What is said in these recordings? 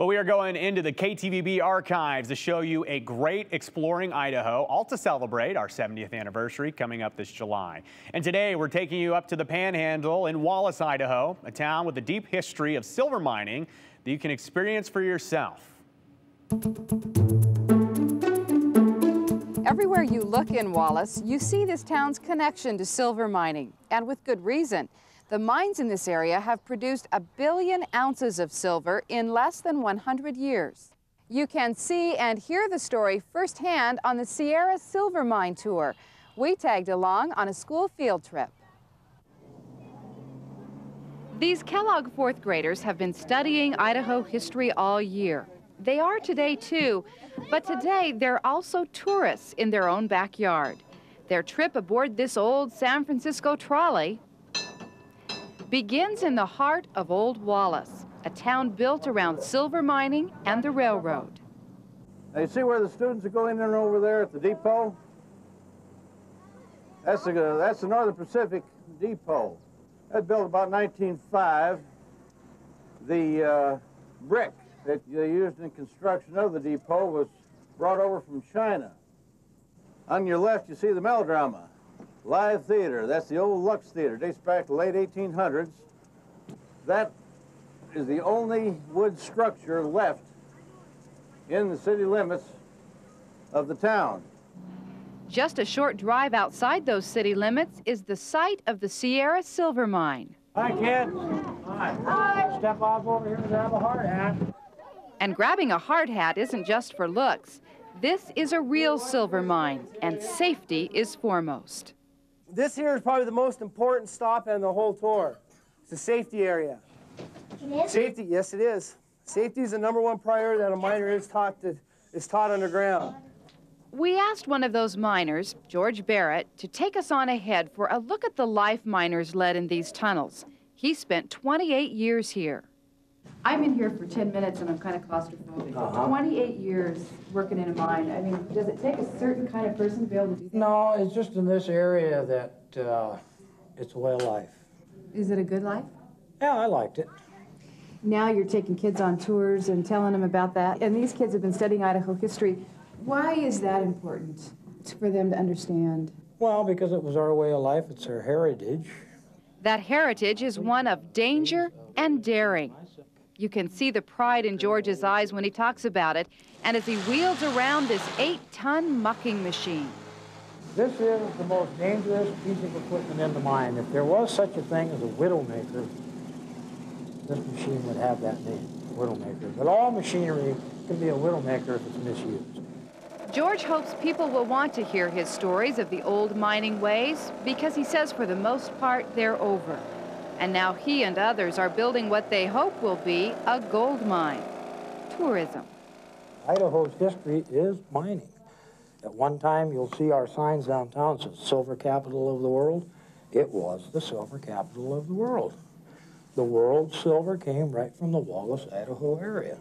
Well, we are going into the KTVB archives to show you a great exploring Idaho, all to celebrate our 70th anniversary coming up this July. And today we're taking you up to the Panhandle in Wallace, Idaho, a town with a deep history of silver mining that you can experience for yourself. Everywhere you look in Wallace, you see this town's connection to silver mining, and with good reason. The mines in this area have produced a billion ounces of silver in less than 100 years. You can see and hear the story firsthand on the Sierra Silver Mine Tour. We tagged along on a school field trip. These Kellogg fourth graders have been studying Idaho history all year. They are today too, but today they're also tourists in their own backyard. Their trip aboard this old San Francisco trolley begins in the heart of Old Wallace, a town built around silver mining and the railroad. Now you see where the students are going in over there at the depot? That's the, that's the Northern Pacific Depot. That built about 1905. The uh, brick that they used in construction of the depot was brought over from China. On your left, you see the melodrama. Live Theater, that's the old Lux Theater, dates back to late 1800s. That is the only wood structure left in the city limits of the town. Just a short drive outside those city limits is the site of the Sierra Silver Mine. Hi, kids. Hi. Hi. Step off over here and grab a hard hat. And grabbing a hard hat isn't just for looks. This is a real silver mine, and safety is foremost. This here is probably the most important stop in the whole tour. It's the safety area. Safety, yes it is. Safety is the number one priority that a miner is taught to, is taught underground. We asked one of those miners, George Barrett, to take us on ahead for a look at the life miners led in these tunnels. He spent 28 years here. I'm in here for 10 minutes and I'm kind of claustrophobic. Uh -huh. 28 years working in a mine. I mean, does it take a certain kind of person to be able to do that? No, it's just in this area that uh, it's a way of life. Is it a good life? Yeah, I liked it. Now you're taking kids on tours and telling them about that. And these kids have been studying Idaho history. Why is that important for them to understand? Well, because it was our way of life, it's our heritage. That heritage is one of danger and daring. You can see the pride in George's eyes when he talks about it, and as he wheels around this eight-ton mucking machine. This is the most dangerous piece of equipment in the mine. If there was such a thing as a widowmaker, this machine would have that name, widowmaker. But all machinery can be a widowmaker if it's misused. George hopes people will want to hear his stories of the old mining ways because he says for the most part they're over. And now he and others are building what they hope will be a gold mine. Tourism. Idaho's history is mining. At one time, you'll see our signs downtown says silver capital of the world. It was the silver capital of the world. The world's silver came right from the Wallace, Idaho area.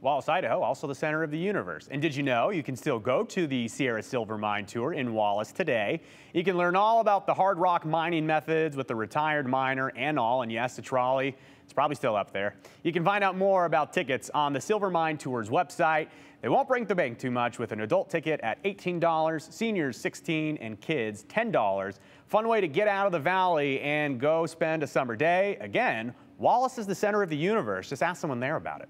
Wallace, Idaho, also the center of the universe. And did you know you can still go to the Sierra Silver Mine Tour in Wallace today? You can learn all about the hard rock mining methods with the retired miner and all, and yes, the trolley. It's probably still up there. You can find out more about tickets on the Silver Mine Tour's website. They won't break the bank too much with an adult ticket at $18, seniors 16 and kids $10. Fun way to get out of the valley and go spend a summer day. Again, Wallace is the center of the universe. Just ask someone there about it.